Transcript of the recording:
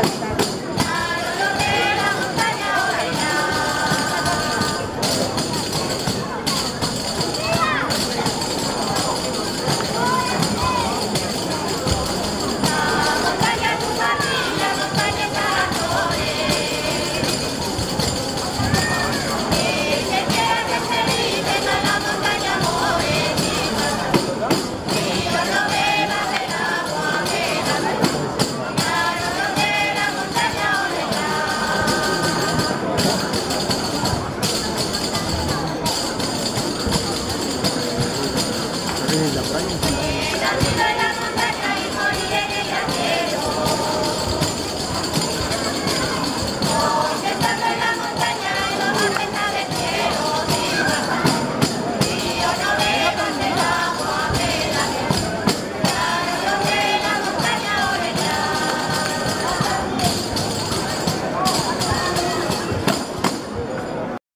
った desde la playa.